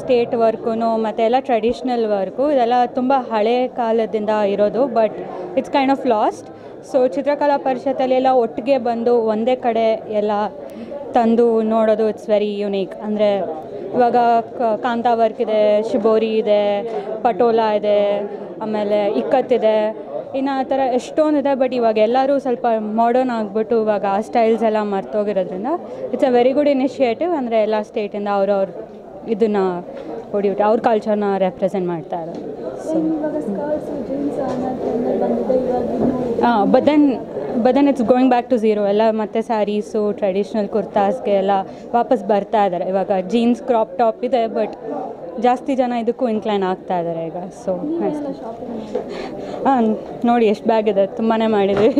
State work ಮತ್ತು ಎಲ್ಲ traditional work ಇದೆಲ್ಲ ತುಂಬ ಹಳೆ ಕಾಲದಿಂದ ಇರೋದು, but it's kind of lost so Chitrakala ಪರಿಷತ್ತಲ್ಲಿ ಎಲ್ಲ ಒಟ್ಟಿಗೆ ಬಂದು ಒಂದೇ ಕಡೆ ಎಲ್ಲ ತಂದು ನೋಡೋದು ಇಟ್ಸ್ ವೆರಿ ಯುನೀಕ್ ಅಂದರೆ ಇವಾಗ ಕಾಂತಾ ವರ್ಕ್ ಇದೆ, ಶಿಬೋರಿ ಇದೆ, ಪಟೋಲಾ ಇದೆ, ಆಮೇಲೆ ಇಕ್ಕತ್ತಿದೆ ಇನ್ನು ಆ ಥರ ಎಷ್ಟೊಂದಿದೆ ಬಟ್ ಇವಾಗ ಎಲ್ಲರೂ ಸ್ವಲ್ಪ ಮಾಡರ್ನ್ ಆಗಿಬಿಟ್ಟು ಇವಾಗ ಆ ಸ್ಟೈಲ್ಸ್ ಎಲ್ಲ ಮರ್ತೋಗಿರೋದ್ರಿಂದ it's a very good initiative ಅಂದರೆ ಎಲ್ಲ ಸ್ಟೇಟಿಂದ ಅವ್ರವ್ರ ಇದನ್ನು ಹೊಡಿಬಿಟ್ಟು ಅವ್ರ ಕಲ್ಚರ್ನ ರೆಪ್ರೆಸೆಂಟ್ ಮಾಡ್ತಾ ಇರೋದು. So but then but then it's going back to zero ಎಲ್ಲ ಮತ್ತೆ ಸ್ಯಾರೀಸು ಟ್ರೆಡಿಷ್ನಲ್ ಕುರ್ತಾಸ್ಗೆ ಎಲ್ಲ ವಾಪಸ್ ಬರ್ತಾ ಇದ್ದಾರೆ ಇವಾಗ ಜೀನ್ಸ್ ಕ್ರಾಪ್ ಟಾಪ್ ಇದೆ ಬಟ್ ಜಾಸ್ತಿ ಜನ ಇದಕ್ಕೂ ಇನ್ಕ್ಲೈನ್ ಆಗ್ತಾ ಇದ್ದಾರೆ ಈಗ. ಸೊ ಹಾಂ ನೋಡಿ ಎಷ್ಟು ಬ್ಯಾಗ್ ಇದೆ ತುಂಬಾ ಮಾಡಿದ್ವಿ.